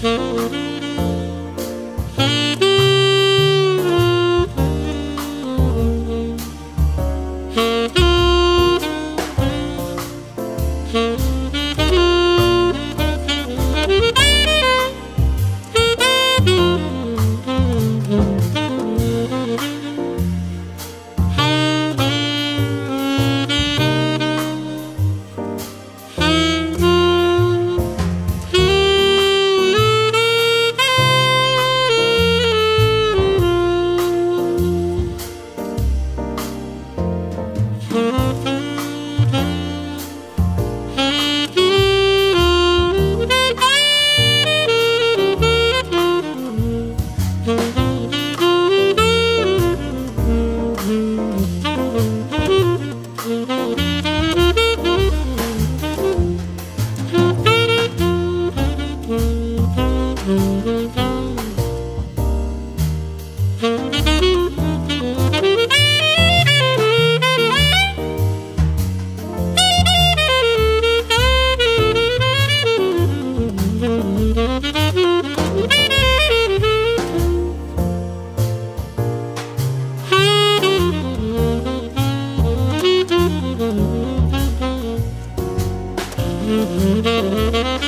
Mm-hmm. Música